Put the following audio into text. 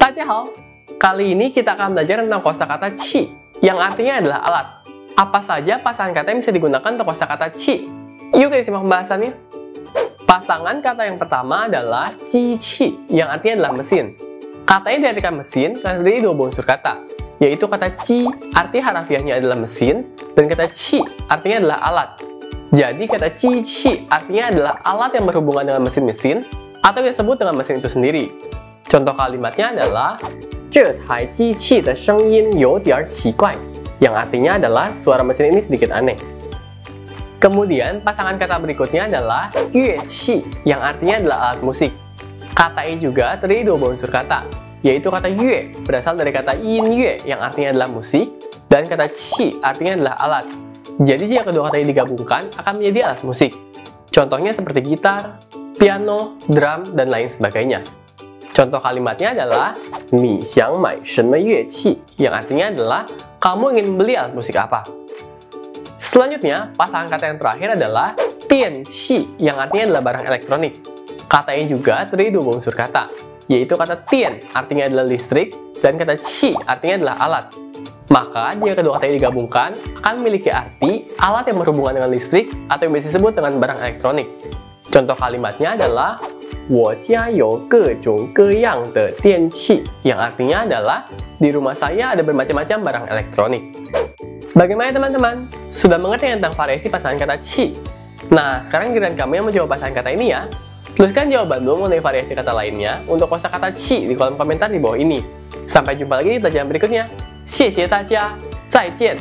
Dajiahao. Kali ini kita akan belajar tentang kosakata qi, yang artinya adalah alat. Apa saja pasangan kata yang bisa digunakan untuk kosakata qi? Yuk kita simak pembahasannya. Pasangan kata yang pertama adalah qi, yang artinya adalah mesin. Kata ini diartikan mesin karena terdiri dua unsur kata, yaitu kata qi, arti harafiahnya adalah mesin, dan kata qi, artinya adalah alat. Jadi kata qi artinya adalah alat yang berhubungan dengan mesin-mesin, atau disebut dengan mesin itu sendiri. Contoh kalimatnya adalah 这台机器的声音有点奇怪 yang artinya adalah suara mesin ini sedikit aneh. Kemudian pasangan kata berikutnya adalah qi yang artinya adalah alat musik. Kata ini juga terdiri dua unsur kata, yaitu kata yue berasal dari kata yin yue yang artinya adalah musik dan kata qi artinya adalah alat. Jadi jika kedua kata ini digabungkan akan menjadi alat musik. Contohnya seperti gitar, piano, drum, dan lain sebagainya. Contoh kalimatnya adalah Mi xiang mai shenme yue qi yang artinya adalah kamu ingin membeli alat musik apa. Selanjutnya, pasangan kata yang terakhir adalah tian qi yang artinya adalah barang elektronik. Kata ini juga terdiri dua unsur kata, yaitu kata tian artinya adalah listrik dan kata qi artinya adalah alat. Maka, jika kedua kata ini digabungkan, akan memiliki arti alat yang berhubungan dengan listrik atau yang bisa disebut dengan barang elektronik. Contoh kalimatnya adalah 我家有各种各样的电器 yang artinya adalah di rumah saya ada bermacam-macam barang elektronik. Bagaimana teman-teman? Sudah mengerti tentang variasi pasangan kata ci? Nah, sekarang giliran kamu yang menjawab pasangan kata ini ya. Tuliskan jawaban jawabanmu mengenai variasi kata lainnya untuk kosakata ci di kolom komentar di bawah ini. Sampai jumpa lagi di pelajaran berikutnya. 谢谢大家，再见。